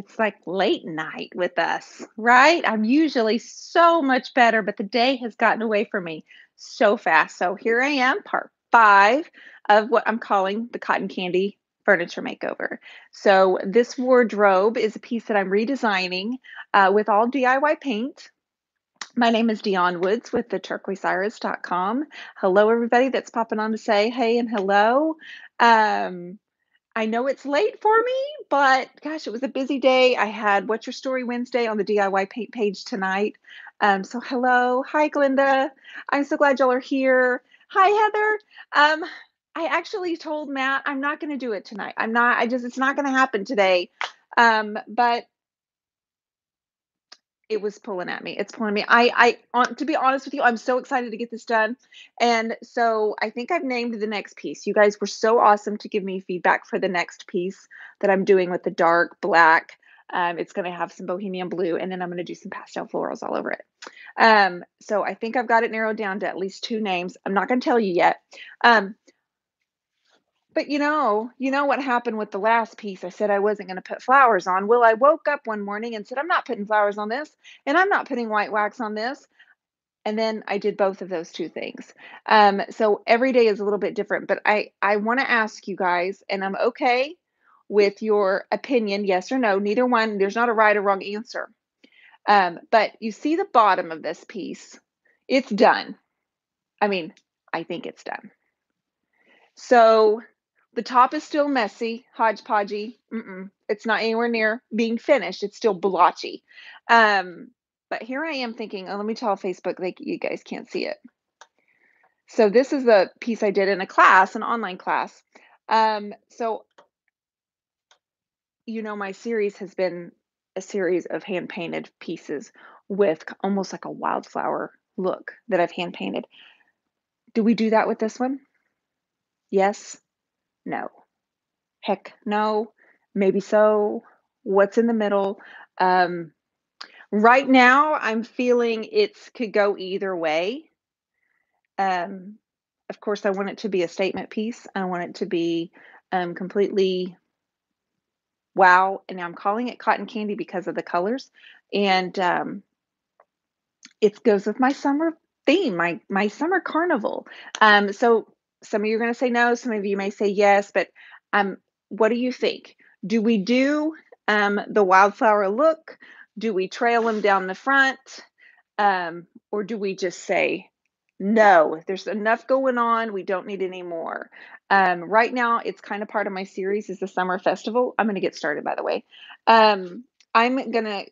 It's like late night with us, right? I'm usually so much better, but the day has gotten away from me so fast. So here I am, part five of what I'm calling the cotton candy furniture makeover. So this wardrobe is a piece that I'm redesigning uh, with all DIY paint. My name is Dionne Woods with the turquoiseiris.com. Hello, everybody that's popping on to say hey and hello. Um, I know it's late for me, but gosh, it was a busy day. I had What's Your Story Wednesday on the DIY paint page tonight. Um, so hello, hi Glinda. I'm so glad y'all are here. Hi Heather. Um, I actually told Matt I'm not going to do it tonight. I'm not. I just it's not going to happen today. Um, but it was pulling at me. It's pulling me. I, I, to be honest with you, I'm so excited to get this done. And so I think I've named the next piece. You guys were so awesome to give me feedback for the next piece that I'm doing with the dark black. Um, it's going to have some bohemian blue, and then I'm going to do some pastel florals all over it. Um, so I think I've got it narrowed down to at least two names. I'm not going to tell you yet. Um, but you know, you know what happened with the last piece? I said I wasn't going to put flowers on. Well, I woke up one morning and said, I'm not putting flowers on this, and I'm not putting white wax on this. And then I did both of those two things. Um, so every day is a little bit different. But I, I want to ask you guys, and I'm okay with your opinion, yes or no. Neither one, there's not a right or wrong answer. Um, but you see the bottom of this piece, it's done. I mean, I think it's done. So the top is still messy, hodgepodgey. Mm-mm. It's not anywhere near being finished. It's still blotchy. Um, but here I am thinking, oh, let me tell Facebook like you guys can't see it. So this is the piece I did in a class, an online class. Um, so you know, my series has been a series of hand painted pieces with almost like a wildflower look that I've hand painted. Do we do that with this one? Yes, no. Heck no. Maybe so. What's in the middle? Um, right now, I'm feeling it could go either way. Um, of course, I want it to be a statement piece. I want it to be um, completely wow. And I'm calling it cotton candy because of the colors. And um, it goes with my summer theme, my my summer carnival. Um, so some of you are going to say no, some of you may say yes, but um, what do you think? Do we do um, the wildflower look? Do we trail them down the front? Um, or do we just say, no, there's enough going on. We don't need any more. Um, right now, it's kind of part of my series is the summer festival. I'm going to get started, by the way. Um, I'm going to,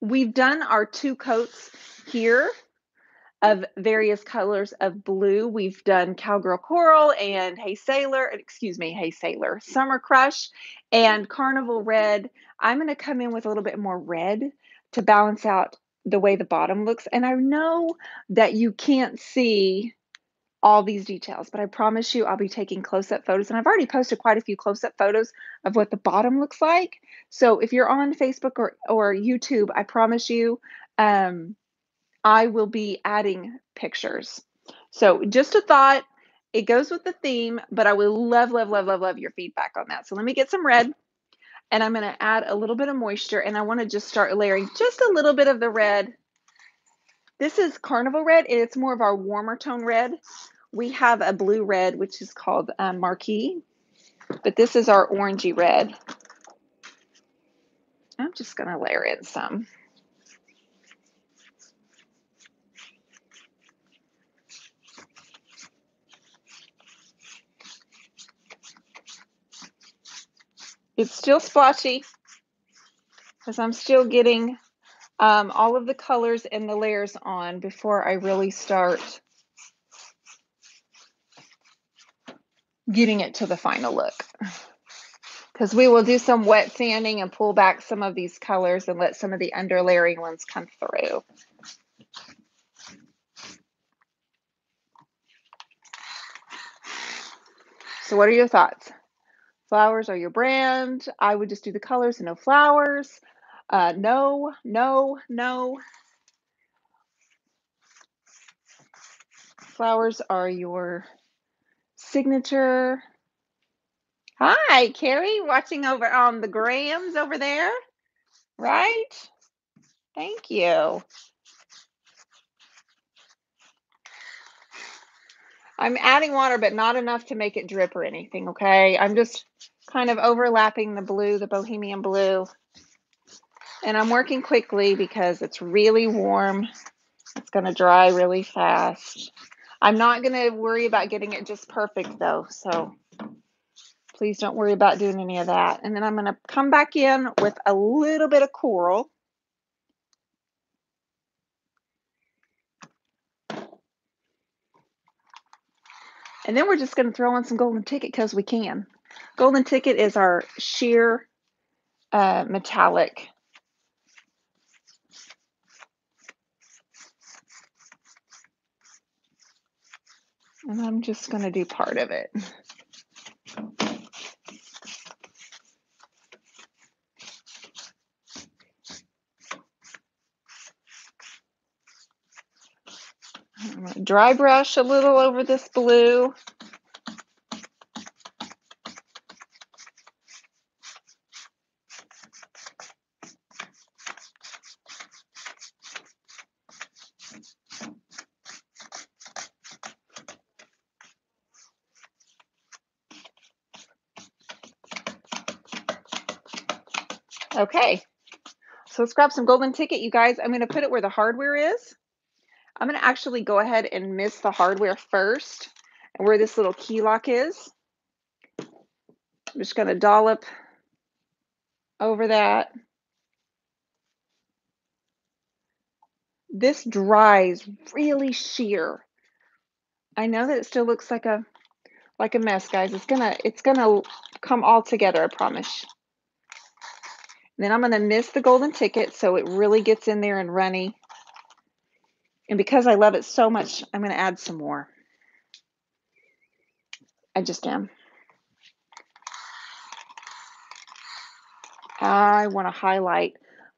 we've done our two coats here of various colors of blue. We've done Cowgirl Coral and Hey Sailor, excuse me, Hey Sailor, Summer Crush and Carnival Red. I'm going to come in with a little bit more red to balance out the way the bottom looks. And I know that you can't see all these details, but I promise you I'll be taking close-up photos and I've already posted quite a few close-up photos of what the bottom looks like. So if you're on Facebook or, or YouTube, I promise you um, I will be adding pictures. So just a thought. It goes with the theme, but I would love, love, love, love, love your feedback on that. So let me get some red and I'm going to add a little bit of moisture and I want to just start layering just a little bit of the red. This is carnival red and it's more of our warmer tone red. We have a blue red, which is called um, marquee, but this is our orangey red. I'm just going to layer in some. It's still splotchy because I'm still getting um, all of the colors and the layers on before I really start getting it to the final look. Because we will do some wet sanding and pull back some of these colors and let some of the underlayering ones come through. So what are your thoughts? Flowers are your brand. I would just do the colors and no flowers. Uh, no, no, no. Flowers are your signature. Hi, Carrie, watching over on the grams over there, right? Thank you. I'm adding water, but not enough to make it drip or anything, okay? I'm just kind of overlapping the blue, the bohemian blue. And I'm working quickly because it's really warm. It's going to dry really fast. I'm not going to worry about getting it just perfect though, so please don't worry about doing any of that. And then I'm going to come back in with a little bit of coral. And then we're just going to throw in some golden ticket because we can. Golden ticket is our sheer uh, metallic. And I'm just going to do part of it. dry brush a little over this blue. Okay, so let's grab some golden ticket, you guys. I'm going to put it where the hardware is. I'm going to actually go ahead and miss the hardware first and where this little key lock is. I'm just going to dollop over that. This dries really sheer. I know that it still looks like a like a mess, guys. It's gonna it's gonna come all together, I promise. Then I'm gonna miss the golden ticket so it really gets in there and runny. And because I love it so much, I'm going to add some more. I just am. I want to highlight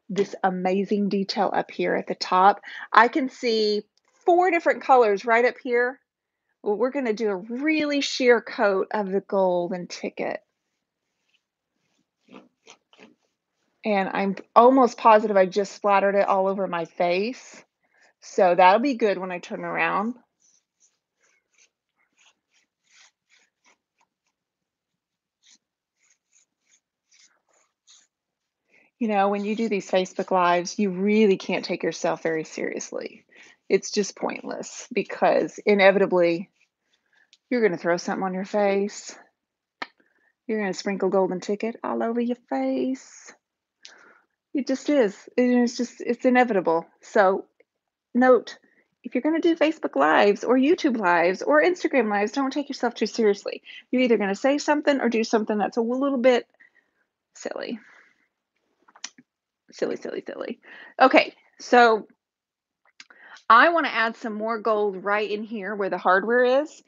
this amazing detail up here at the top. I can see four different colors right up here. Well, we're going to do a really sheer coat of the golden ticket. And I'm almost positive I just splattered it all over my face. So that'll be good when I turn around. You know, when you do these Facebook Lives, you really can't take yourself very seriously. It's just pointless because inevitably you're going to throw something on your face. You're going to sprinkle golden ticket all over your face. It just is. It's just, it's inevitable. So note if you're going to do Facebook Lives or YouTube Lives or Instagram Lives, don't take yourself too seriously. You're either going to say something or do something that's a little bit silly. Silly, silly, silly. Okay, so I want to add some more gold right in here where the hardware is.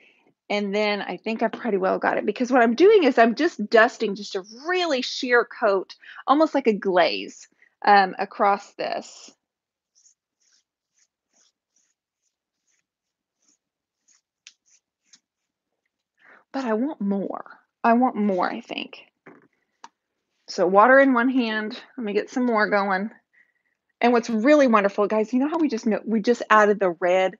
And then I think I've pretty well got it because what I'm doing is I'm just dusting just a really sheer coat, almost like a glaze um, across this. but I want more. I want more, I think. So water in one hand. Let me get some more going. And what's really wonderful, guys, you know how we just know we just added the red.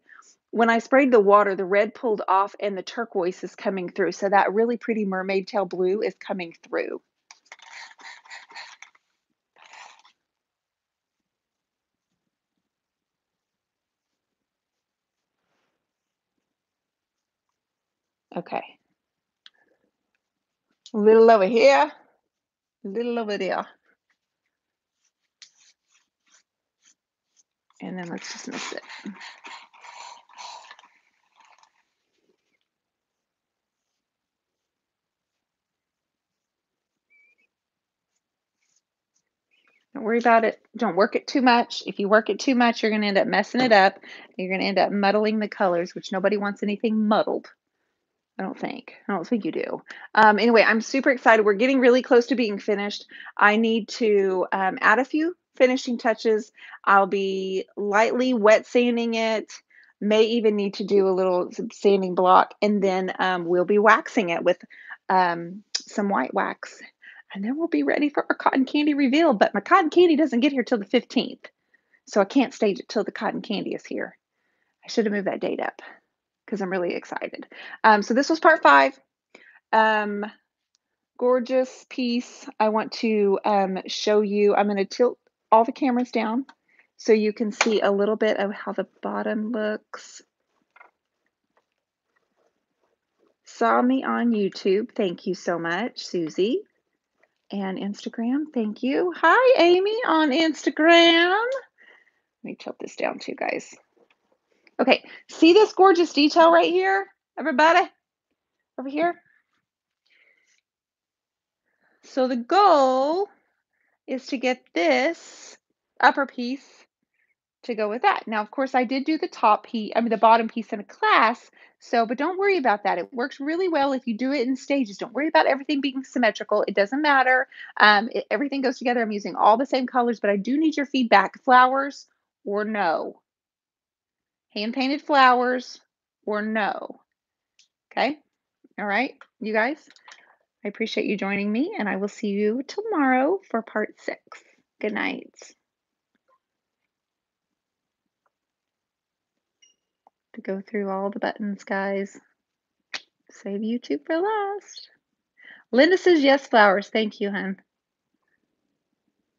When I sprayed the water, the red pulled off and the turquoise is coming through. So that really pretty mermaid tail blue is coming through. Okay. A little over here, a little over there. And then let's just mix it. Don't worry about it. Don't work it too much. If you work it too much, you're going to end up messing it up. You're going to end up muddling the colors, which nobody wants anything muddled. I don't think. I don't think you do. Um, anyway, I'm super excited. We're getting really close to being finished. I need to um, add a few finishing touches. I'll be lightly wet sanding it. May even need to do a little sanding block, and then um, we'll be waxing it with um, some white wax, and then we'll be ready for our cotton candy reveal. But my cotton candy doesn't get here till the 15th, so I can't stage it till the cotton candy is here. I should have moved that date up because I'm really excited. Um, so this was part five. Um, gorgeous piece. I want to um, show you. I'm going to tilt all the cameras down so you can see a little bit of how the bottom looks. Saw me on YouTube. Thank you so much, Susie. And Instagram. Thank you. Hi, Amy on Instagram. Let me tilt this down too, guys. Okay, see this gorgeous detail right here, everybody? Over here? So the goal is to get this upper piece to go with that. Now, of course, I did do the top piece, I mean, the bottom piece in a class. So, but don't worry about that. It works really well if you do it in stages. Don't worry about everything being symmetrical. It doesn't matter. Um, it, everything goes together. I'm using all the same colors, but I do need your feedback. Flowers or no? Hand painted flowers or no? Okay. All right, you guys. I appreciate you joining me, and I will see you tomorrow for part six. Good night. To go through all the buttons, guys. Save YouTube for last. Linda says yes, flowers. Thank you, hon.